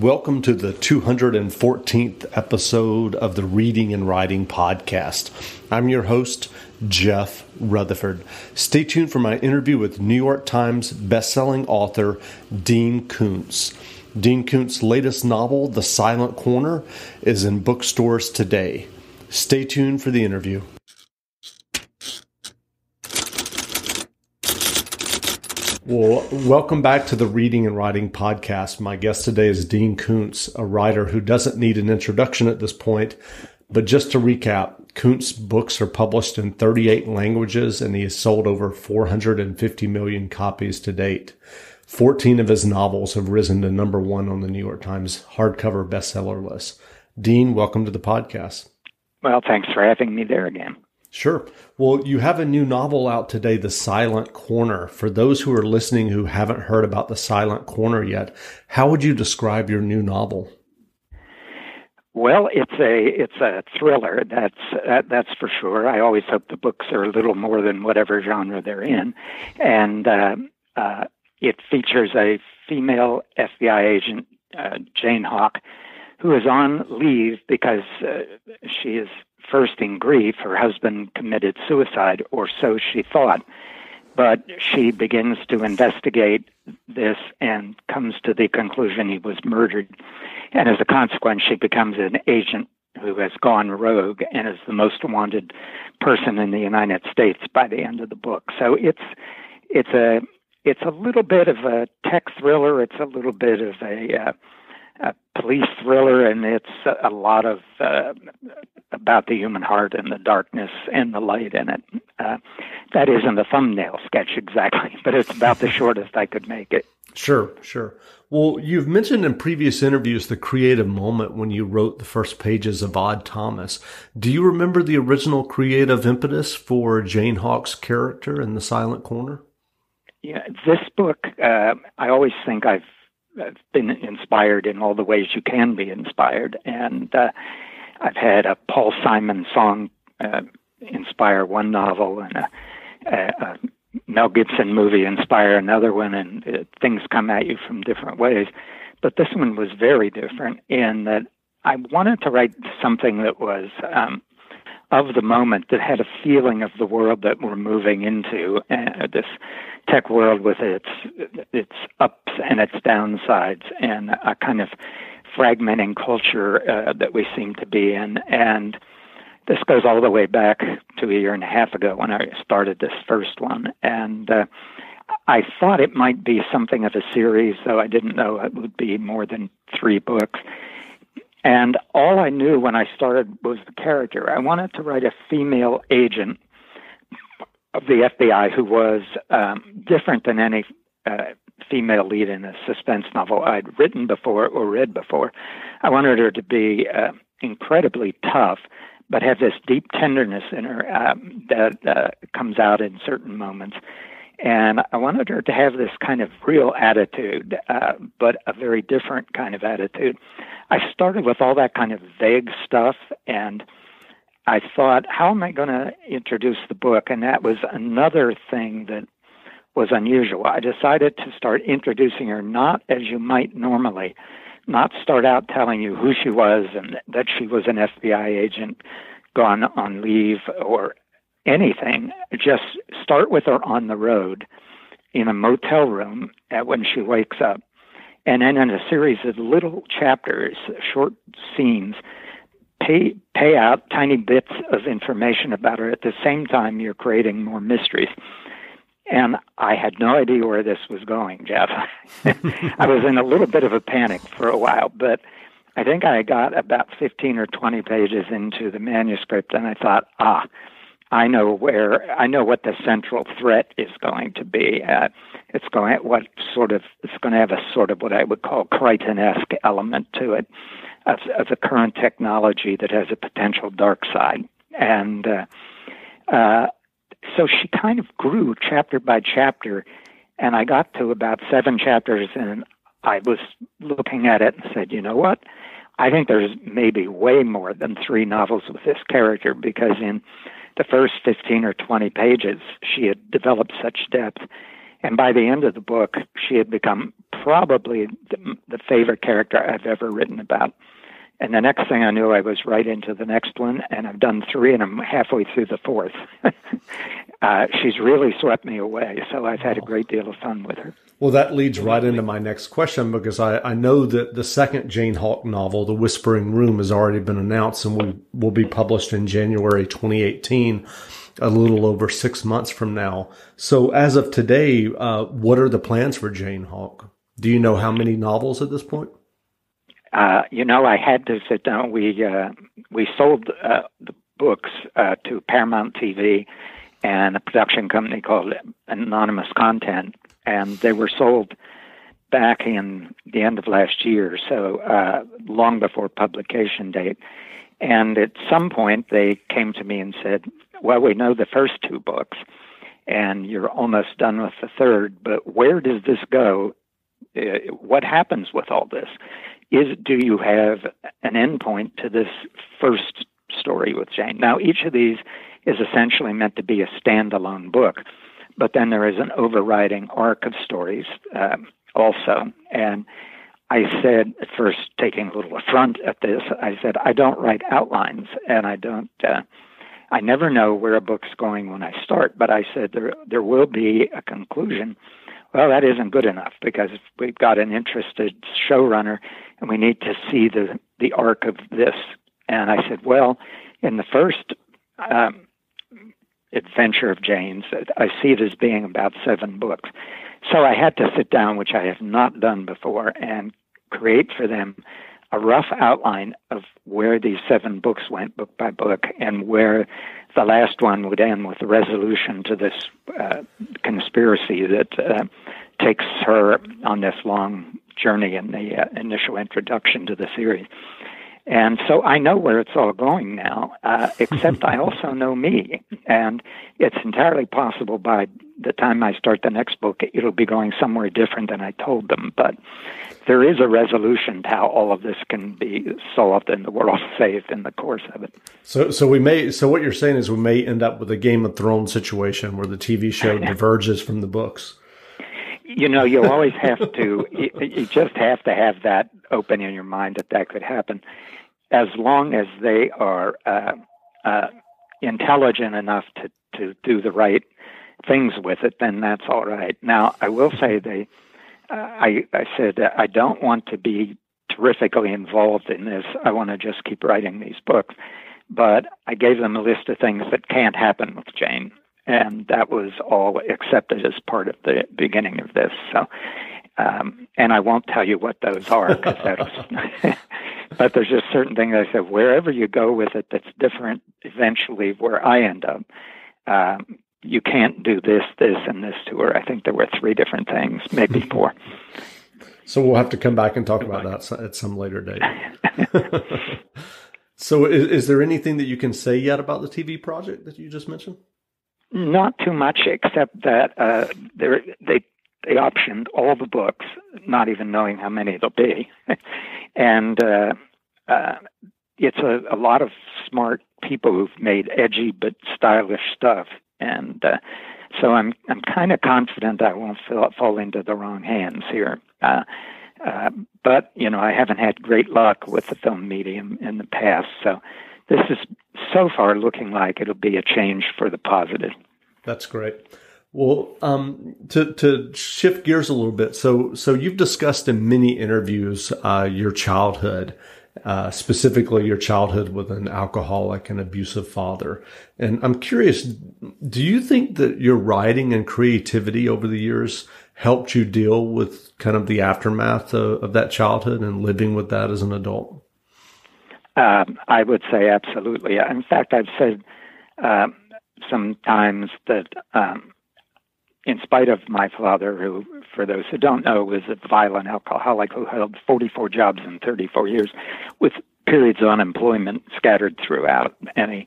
Welcome to the 214th episode of the Reading and Writing Podcast. I'm your host, Jeff Rutherford. Stay tuned for my interview with New York Times bestselling author Dean Koontz. Dean Koontz's latest novel, The Silent Corner, is in bookstores today. Stay tuned for the interview. Well, welcome back to the Reading and Writing Podcast. My guest today is Dean Koontz, a writer who doesn't need an introduction at this point. But just to recap, Koontz's books are published in 38 languages and he has sold over 450 million copies to date. 14 of his novels have risen to number one on the New York Times hardcover bestseller list. Dean, welcome to the podcast. Well, thanks for having me there again. Sure. Well, you have a new novel out today, The Silent Corner. For those who are listening who haven't heard about The Silent Corner yet, how would you describe your new novel? Well, it's a it's a thriller. That's that, that's for sure. I always hope the books are a little more than whatever genre they're in, and uh, uh, it features a female FBI agent, uh, Jane Hawk, who is on leave because uh, she is first in grief. Her husband committed suicide, or so she thought. But she begins to investigate this and comes to the conclusion he was murdered. And as a consequence, she becomes an agent who has gone rogue and is the most wanted person in the United States by the end of the book. So it's it's a it's a little bit of a tech thriller. It's a little bit of a uh, a police thriller, and it's a lot of uh, about the human heart and the darkness and the light in it. Uh, that isn't a thumbnail sketch exactly, but it's about the shortest I could make it. Sure, sure. Well, you've mentioned in previous interviews the creative moment when you wrote the first pages of Odd Thomas. Do you remember the original creative impetus for Jane Hawk's character in The Silent Corner? Yeah, this book, uh, I always think I've I've been inspired in all the ways you can be inspired, and uh, I've had a Paul Simon song uh, inspire one novel, and a, a, a Mel Gibson movie inspire another one, and uh, things come at you from different ways. But this one was very different in that I wanted to write something that was um, of the moment that had a feeling of the world that we're moving into, uh, this tech world with its its ups and its downsides, and a kind of fragmenting culture uh, that we seem to be in. And this goes all the way back to a year and a half ago when I started this first one, and. Uh, I thought it might be something of a series, though I didn't know it would be more than three books. And all I knew when I started was the character. I wanted to write a female agent of the FBI who was um, different than any uh, female lead in a suspense novel I'd written before or read before. I wanted her to be uh, incredibly tough, but have this deep tenderness in her um, that uh, comes out in certain moments. And I wanted her to have this kind of real attitude, uh, but a very different kind of attitude. I started with all that kind of vague stuff, and I thought, how am I going to introduce the book? And that was another thing that was unusual. I decided to start introducing her not as you might normally, not start out telling you who she was and that she was an FBI agent gone on leave or anything. Just start with her on the road in a motel room when she wakes up. And then in a series of little chapters, short scenes, pay pay out tiny bits of information about her. At the same time, you're creating more mysteries. And I had no idea where this was going, Jeff. I was in a little bit of a panic for a while, but I think I got about 15 or 20 pages into the manuscript, and I thought, ah, I know where I know what the central threat is going to be. Uh, it's going what sort of it's going to have a sort of what I would call Crichton-esque element to it, of, of the current technology that has a potential dark side, and uh, uh, so she kind of grew chapter by chapter, and I got to about seven chapters, and I was looking at it and said, you know what? I think there's maybe way more than three novels with this character because in the first 15 or 20 pages, she had developed such depth. And by the end of the book, she had become probably the, the favorite character I've ever written about. And the next thing I knew, I was right into the next one, and I've done three, and I'm halfway through the fourth. uh, she's really swept me away, so I've had a great deal of fun with her. Well, that leads right into my next question because I, I know that the second Jane Hawk novel, The Whispering Room, has already been announced and will, will be published in January 2018, a little over six months from now. So, as of today, uh, what are the plans for Jane Hawk? Do you know how many novels at this point? Uh, you know, I had to sit down. We uh, we sold uh, the books uh, to Paramount TV and a production company called Anonymous Content, and they were sold back in the end of last year, so uh, long before publication date. And at some point, they came to me and said, "Well, we know the first two books, and you're almost done with the third, but where does this go? Uh, what happens with all this?" is do you have an endpoint to this first story with Jane? Now, each of these is essentially meant to be a standalone book, but then there is an overriding arc of stories um, also. And I said at first, taking a little affront at this, I said, I don't write outlines and I don't. Uh, I never know where a book's going when I start, but I said there there will be a conclusion. Well, that isn't good enough because we've got an interested showrunner and we need to see the the arc of this. And I said, well, in the first um, adventure of Jane's, I see it as being about seven books. So I had to sit down, which I have not done before, and create for them a rough outline of where these seven books went, book by book, and where the last one would end with the resolution to this uh, conspiracy that uh, takes her on this long journey in the uh, initial introduction to the series. And so I know where it's all going now, uh, except I also know me. And it's entirely possible by the time I start the next book, it'll be going somewhere different than I told them. But there is a resolution to how all of this can be solved and the world saved in the course of it. So, so we may, so what you're saying is we may end up with a Game of Thrones situation where the TV show diverges from the books you know, you always have to, you, you just have to have that open in your mind that that could happen. As long as they are uh, uh, intelligent enough to, to do the right things with it, then that's all right. Now, I will say they, uh, I, I said I don't want to be terrifically involved in this. I want to just keep writing these books. But I gave them a list of things that can't happen with Jane and that was all accepted as part of the beginning of this. So, um, and I won't tell you what those are because that's. but there's just certain things I said. Wherever you go with it, that's different. Eventually, where I end up, um, you can't do this, this, and this to her. I think there were three different things, maybe four. So we'll have to come back and talk about that at some later date. so, is, is there anything that you can say yet about the TV project that you just mentioned? Not too much, except that uh, they they optioned all the books, not even knowing how many there'll be, and uh, uh, it's a, a lot of smart people who've made edgy but stylish stuff, and uh, so I'm I'm kind of confident I won't fall, fall into the wrong hands here. Uh, uh, but you know, I haven't had great luck with the film medium in the past, so this is so far looking like it'll be a change for the positive. That's great. Well, um, to to shift gears a little bit, so so you've discussed in many interviews uh, your childhood, uh, specifically your childhood with an alcoholic and abusive father, and I'm curious, do you think that your writing and creativity over the years helped you deal with kind of the aftermath of, of that childhood and living with that as an adult? Um, I would say absolutely. In fact, I've said uh, sometimes that, um, in spite of my father, who, for those who don't know, was a violent alcoholic who held 44 jobs in 34 years, with periods of unemployment scattered throughout, and he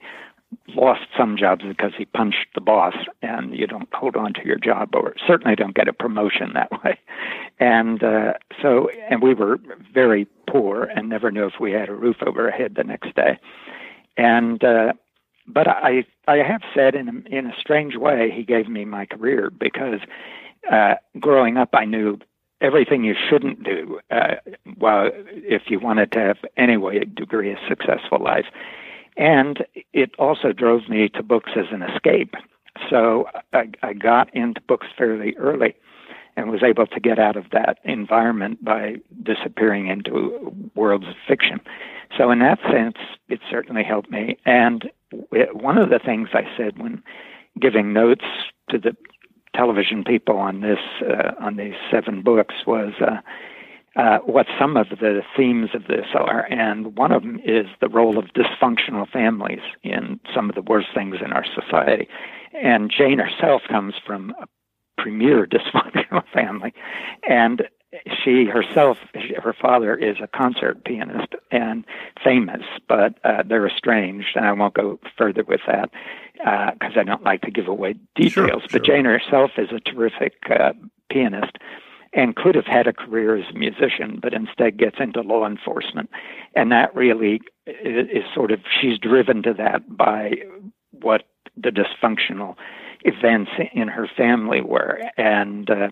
lost some jobs because he punched the boss and you don't hold on to your job or certainly don't get a promotion that way. And uh so and we were very poor and never knew if we had a roof over our head the next day. And uh but i i have said in a, in a strange way he gave me my career because uh, growing up, I knew everything you shouldn't do uh, well, if you wanted to have any way degree of successful life. And it also drove me to books as an escape. So I, I got into books fairly early and was able to get out of that environment by disappearing into worlds of fiction. So in that sense, it certainly helped me. And one of the things I said when giving notes to the television people on this uh, on these seven books was uh, uh, what some of the themes of this are, and one of them is the role of dysfunctional families in some of the worst things in our society. And Jane herself comes from a premier dysfunctional family, and she herself, her father is a concert pianist and famous, but uh, they're estranged, and I won't go further with that because uh, I don't like to give away details. Sure, but sure. Jane herself is a terrific uh, pianist and could have had a career as a musician, but instead gets into law enforcement. And that really is sort of, she's driven to that by what the dysfunctional events in her family were. And uh,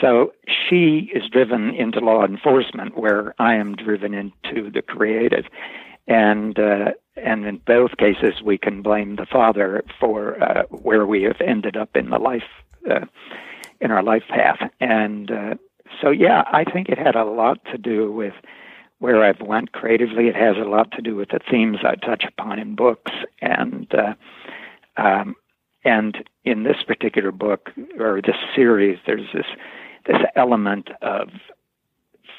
so she is driven into law enforcement, where I am driven into the creative. And uh, and in both cases, we can blame the father for uh, where we have ended up in the life uh, in our life path. And uh, so, yeah, I think it had a lot to do with where I've went creatively. It has a lot to do with the themes I touch upon in books, and uh, um, and in this particular book or this series, there's this this element of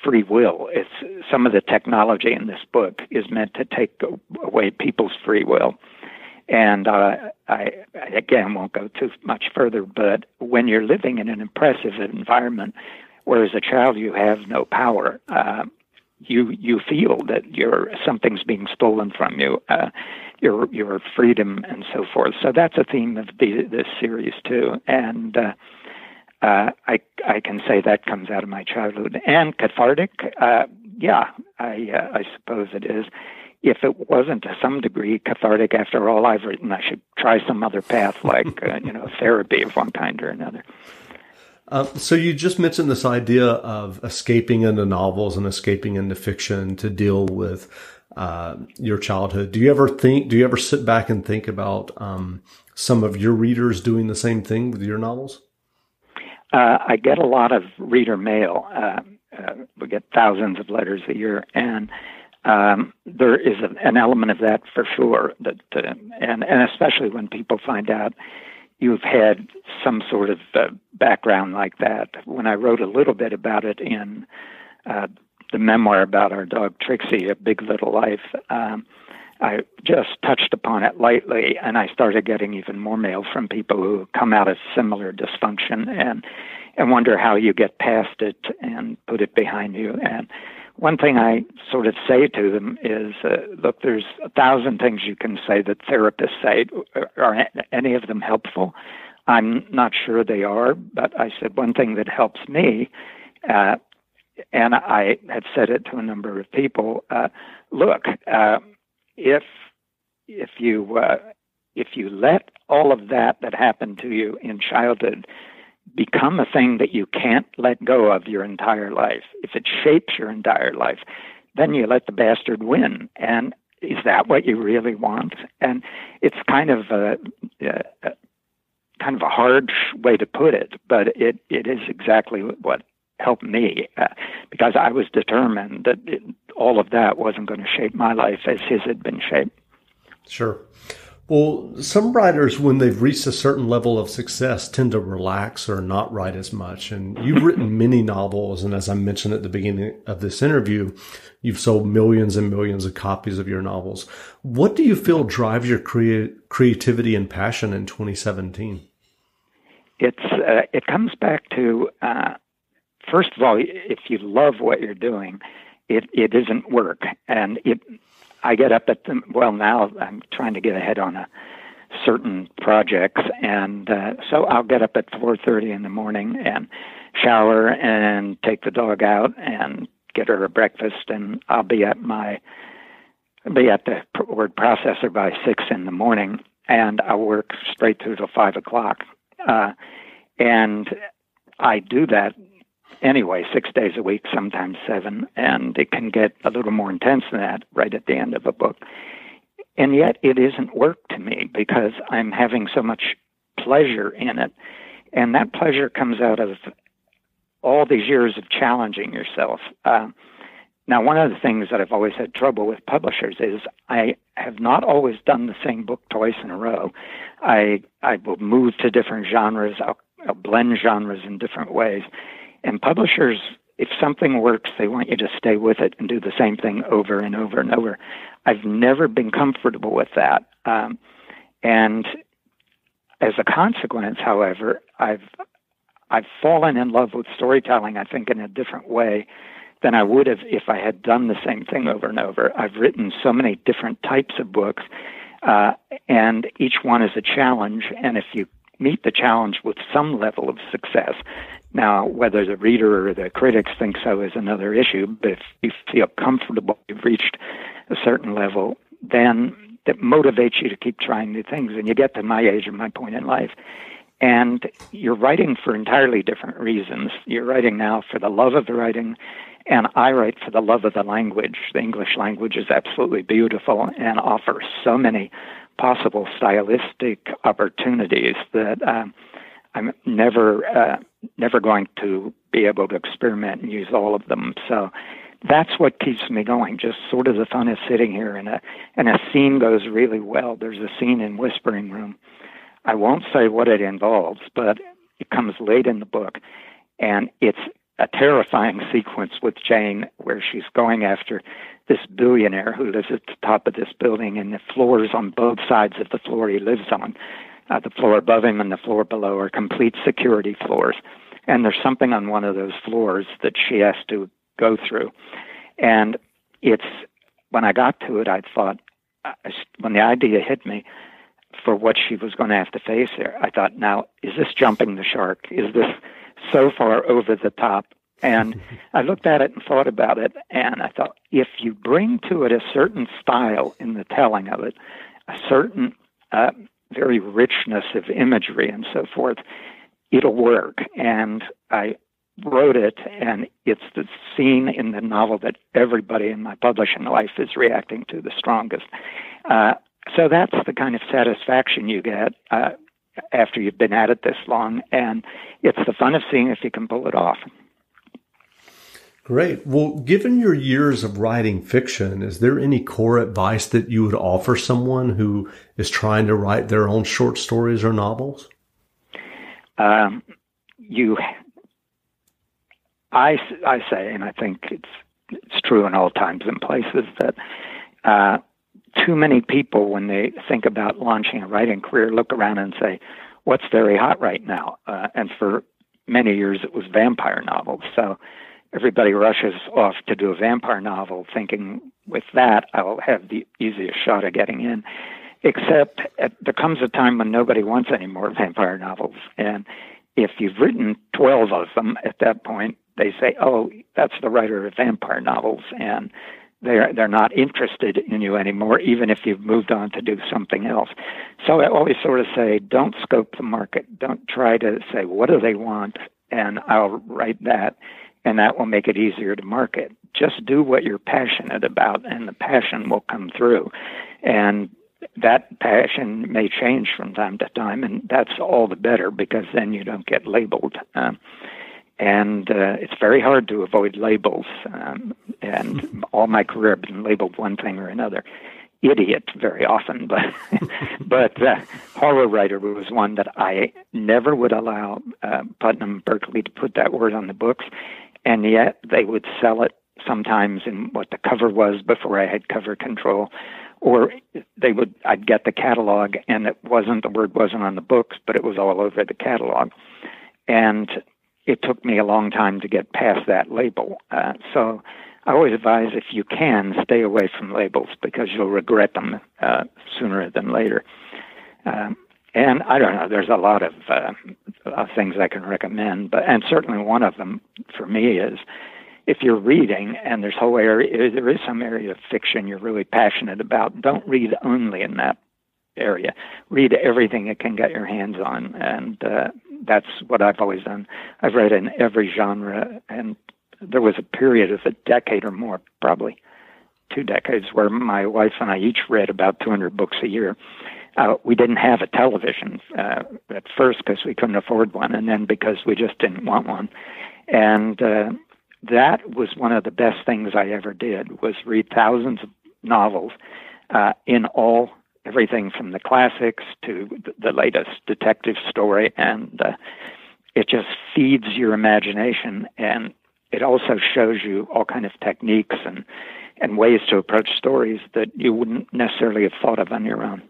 free will. It's some of the technology in this book is meant to take away people's free will. And uh, I, again won't go too much further, but when you're living in an impressive environment, where as a child you have no power, uh, you you feel that your something's being stolen from you, uh, your your freedom and so forth. So that's a theme of the, this series too, and uh, uh, I I can say that comes out of my childhood and cathartic. Uh, yeah, I uh, I suppose it is. If it wasn't to some degree cathartic after all I've written, I should try some other path, like uh, you know, therapy of one kind or another. Uh, so you just mentioned this idea of escaping into novels and escaping into fiction to deal with uh, your childhood. Do you ever think? Do you ever sit back and think about um, some of your readers doing the same thing with your novels? Uh, I get a lot of reader mail. Uh, uh, we get thousands of letters a year, and um, there is a, an element of that for sure. That uh, and and especially when people find out you've had some sort of uh, background like that. When I wrote a little bit about it in uh, the memoir about our dog Trixie, A Big Little Life. Um, I just touched upon it lightly, and I started getting even more mail from people who come out of similar dysfunction and and wonder how you get past it and put it behind you. And one thing I sort of say to them is, uh, look, there's a thousand things you can say that therapists say. Are any of them helpful? I'm not sure they are, but I said one thing that helps me, uh, and I had said it to a number of people. Uh, look, uh, if if you uh, if you let all of that that happened to you in childhood become a thing that you can't let go of your entire life, if it shapes your entire life, then you let the bastard win. And is that what you really want? And it's kind of a, a kind of a hard way to put it, but it, it is exactly what helped me uh, because I was determined that it, all of that wasn't going to shape my life as his had been shaped. Sure. Well, some writers, when they've reached a certain level of success, tend to relax or not write as much. And you've written many novels. And as I mentioned at the beginning of this interview, you've sold millions and millions of copies of your novels. What do you feel drives your crea- creativity and passion in 2017? It's, uh, it comes back to, uh, first of all, if you love what you're doing, it, it isn't work. And it, I get up at the well now I'm trying to get ahead on a certain projects. And uh, so I'll get up at 4:30 in the morning and shower and take the dog out and get her a breakfast. And I'll be at my be at the word processor by six in the morning. And I'll work straight through till five o'clock. Uh, and I do that anyway, six days a week, sometimes seven, and it can get a little more intense than that right at the end of a book. And yet it isn't work to me because I'm having so much pleasure in it. And that pleasure comes out of all these years of challenging yourself. Uh, now, one of the things that I've always had trouble with publishers is I have not always done the same book twice in a row. I I will move to different genres. I'll, I'll blend genres in different ways. And publishers, if something works, they want you to stay with it and do the same thing over and over and over. I've never been comfortable with that. Um, and as a consequence, however, I've I've fallen in love with storytelling, I think, in a different way than I would have if I had done the same thing over and over. I've written so many different types of books, uh, and each one is a challenge. And if you meet the challenge with some level of success, now whether the reader or the critics think so is another issue, but if you feel comfortable, you've reached a certain level, then that motivates you to keep trying new things. And you get to my age or my point in life, and you're writing for entirely different reasons. You're writing now for the love of the writing and I write for the love of the language. The English language is absolutely beautiful and offers so many possible stylistic opportunities that um, I'm never uh, never going to be able to experiment and use all of them. So that's what keeps me going. Just sort of the fun of sitting here and a and a scene goes really well. There's a scene in Whispering Room. I won't say what it involves, but it comes late in the book, and it's a terrifying sequence with Jane where she's going after this billionaire who lives at the top of this building, and the floors on both sides of the floor he lives on, uh, the floor above him and the floor below, are complete security floors. And there's something on one of those floors that she has to go through. And it's when I got to it, I thought, uh, when the idea hit me for what she was going to have to face there, I thought, now, is this jumping the shark? Is this so far over the top. And I looked at it and thought about it, and I thought if you bring to it a certain style in the telling of it, a certain uh, very richness of imagery and so forth, it'll work. And I wrote it, and it's the scene in the novel that everybody in my publishing life is reacting to the strongest. Uh, so that's the kind of satisfaction you get. Uh, after you've been at it this long. And it's the fun of seeing if you can pull it off. Great. Well, given your years of writing fiction, is there any core advice that you would offer someone who is trying to write their own short stories or novels? Um, you, I, I say, and I think it's it's true in all times and places that uh, too many people, when they think about launching a writing career, look around and say, "What's very hot right now?" Uh, and for many years, it was vampire novels. So everybody rushes off to do a vampire novel, thinking, "With that, I'll have the easiest shot of getting in." Except at, there comes a time when nobody wants any more vampire novels, and if you've written twelve of them at that point, they say, "Oh, that's the writer of vampire novels," and they're they're not interested in you anymore, even if you've moved on to do something else. So I always sort of say, don't scope the market. Don't try to say what do they want, and I'll write that, and that will make it easier to market. Just do what you're passionate about, and the passion will come through. And that passion may change from time to time, and that's all the better because then you don't get labeled. Um, and uh, it's very hard to avoid labels. Um, and all my career, I've been labeled one thing or another. Idiot very often, but but uh, horror writer was one that I never would allow uh, Putnam Berkley to put that word on the books, and yet they would sell it sometimes in what the cover was before I had cover control, or they would I'd get the catalog and it wasn't the word wasn't on the books, but it was all over the catalog, and it took me a long time to get past that label. Uh, so I always advise if you can, stay away from labels because you'll regret them uh, sooner than later. Um, and I don't know, there's a lot of uh, things I can recommend, but and certainly one of them for me is if you're reading and there's whole area, there is some area of fiction you're really passionate about, don't read only in that area. Read everything you can get your hands on, and uh, that's what I've always done. I've read in every genre, and there was a period of a decade or more, probably two decades, where my wife and I each read about 200 books a year. Uh, we didn't have a television uh, at first because we couldn't afford one, and then because we just didn't want one. And uh, that was one of the best things I ever did was read thousands of novels uh, in all everything from the classics to the latest detective story, and uh, it just feeds your imagination, and it also shows you all kind of techniques and and ways to approach stories that you wouldn't necessarily have thought of on your own.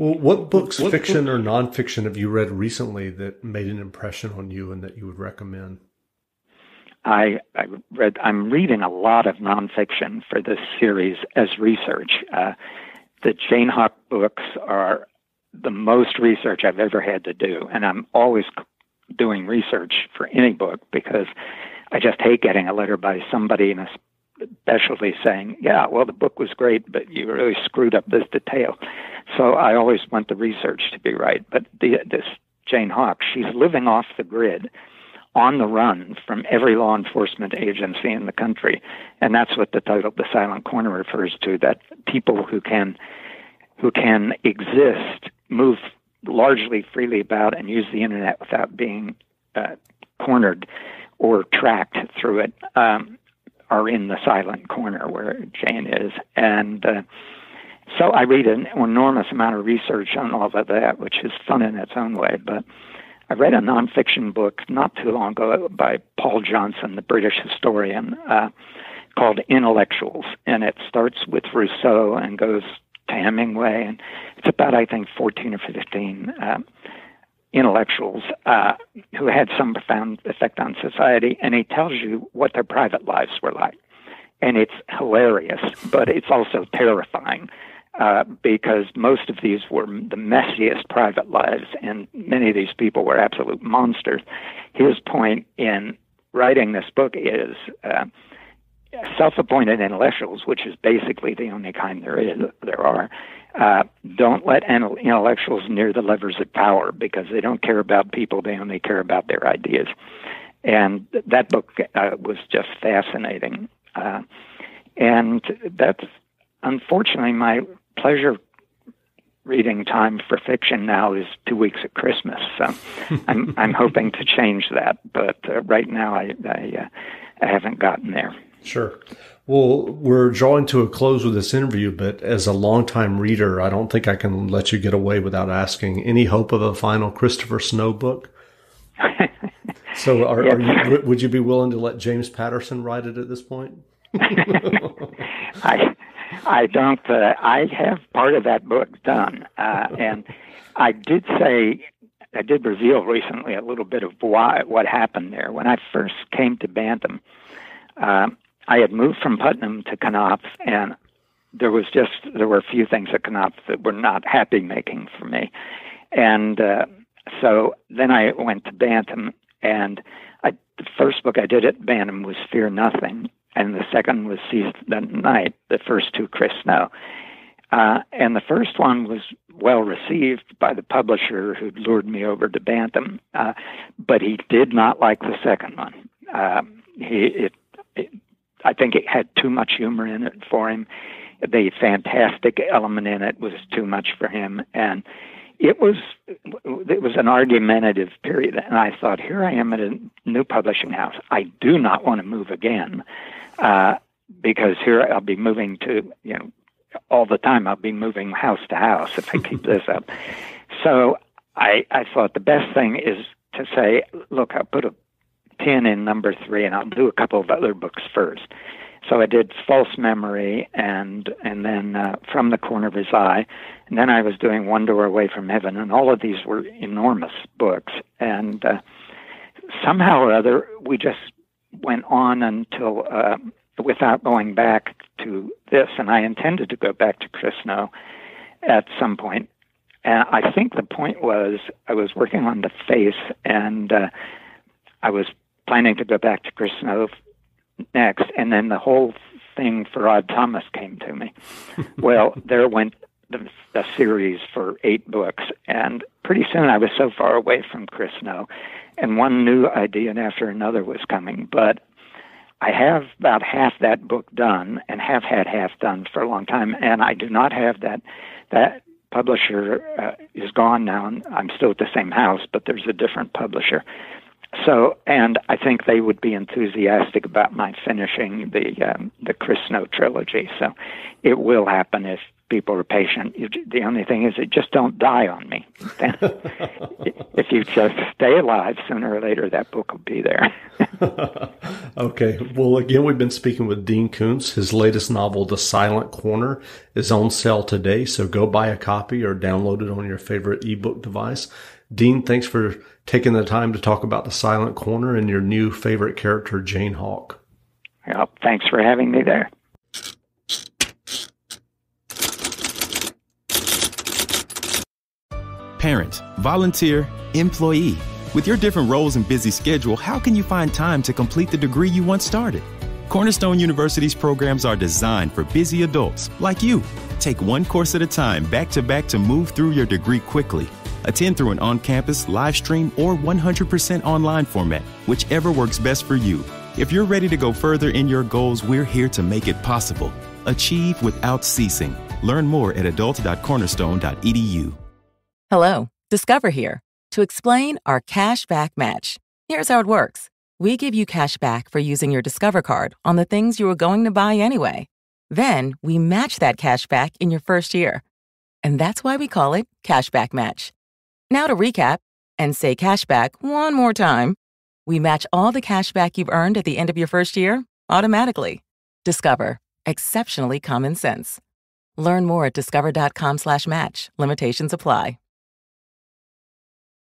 Well, what books, what fiction book? or nonfiction, have you read recently that made an impression on you and that you would recommend? I, I read. I'm reading a lot of nonfiction for this series as research. Uh, the Jane Hawk books are the most research I've ever had to do, and I'm always doing research for any book because I just hate getting a letter by somebody in a specialty saying, "Yeah, well, the book was great, but you really screwed up this detail." So I always want the research to be right. But the, this Jane Hawk, she's living off the grid on the run from every law enforcement agency in the country. And that's what the title The Silent Corner refers to, that people who can who can exist, move largely freely about and use the internet without being uh, cornered or tracked through it um, are in the silent corner where Jane is. And uh, so I read an enormous amount of research on all of that, which is fun in its own way. But I read a nonfiction book not too long ago by Paul Johnson, the British historian, uh, called Intellectuals, and it starts with Rousseau and goes to Hemingway, and it's about I think 14 or 15 uh, intellectuals uh, who had some profound effect on society, and he tells you what their private lives were like, and it's hilarious, but it's also terrifying uh, because most of these were the messiest private lives, and many of these people were absolute monsters. His point in writing this book is uh, self-appointed intellectuals, which is basically the only kind there is there are. Uh, don't let intellectuals near the levers of power because they don't care about people; they only care about their ideas. And that book uh, was just fascinating. Uh, and that's unfortunately my pleasure reading time for fiction now is two weeks at Christmas. So I'm I'm hoping to change that, but uh, right now I I, uh, I haven't gotten there. Sure. Well, we're drawing to a close with this interview, but as a longtime reader, I don't think I can let you get away without asking any hope of a final Christopher Snow book. so, are, yes. are you, would you be willing to let James Patterson write it at this point? I I don't. Uh, I have part of that book done, uh, and I did say I did reveal recently a little bit of why what happened there when I first came to Bantam. Uh, I had moved from Putnam to Knopf, and there was just there were a few things at Knopf that were not happy making for me, and uh, so then I went to Bantam, and I, the first book I did at Bantam was Fear Nothing, and the second was Seize the Night, the first two Chris Snow. Uh, and the first one was well received by the publisher who lured me over to Bantam, uh, but he did not like the second one. Uh, he, it, it, I think it had too much humor in it for him. The fantastic element in it was too much for him, and it was it was an argumentative period. And I thought, here I am at a new publishing house. I do not want to move again uh, because here I'll be moving to, you know, all the time I'll be moving house to house if I keep this up. So I, I thought the best thing is to say, look, I'll put a pin in number three and I'll do a couple of other books first. So I did False Memory and and then uh, From the Corner of His Eye, and then I was doing One Door Away from Heaven, and all of these were enormous books. And uh, somehow or other, we just went on until uh, without going back to this, and I intended to go back to Chris Snow at some point. And I think the point was I was working on the face, and uh, I was planning to go back to Chris Snow next, and then the whole thing for Odd Thomas came to me. well, there went the, the series for eight books, and pretty soon I was so far away from Chris Snow, and one new idea after another was coming. But I have about half that book done, and have had half done for a long time, and I do not have that that publisher uh, is gone now, and I'm still at the same house, but there's a different publisher. So, and I think they would be enthusiastic about my finishing the um, the Chris Snow trilogy. So, it will happen if people are patient. You, the only thing is, it just don't die on me. If you just stay alive, sooner or later that book will be there. okay. Well, again, we've been speaking with Dean Koontz. His latest novel, The Silent Corner, is on sale today. So go buy a copy or download it on your favorite ebook device. Dean, thanks for taking the time to talk about The Silent Corner and your new favorite character, Jane Hawk. Well, thanks for having me there. Parent, volunteer, employee. With your different roles and busy schedule, how can you find time to complete the degree you once started? Cornerstone University's programs are designed for busy adults like you. Take one course at a time, back to back, to move through your degree quickly. Attend through an on campus, live stream, or 100% online format, whichever works best for you. If you're ready to go further in your goals, we're here to make it possible. Achieve without ceasing. Learn more at adult.cornerstone.edu. Hello, Discover here to explain our cash back match. Here's how it works we give you cash back for using your Discover card on the things you were going to buy anyway. Then we match that cash back in your first year. And that's why we call it Cashback Match. Now to recap and say cashback one more time. We match all the cashback you've earned at the end of your first year automatically. Discover. Exceptionally common sense. Learn more at discover.com/match. Limitations apply.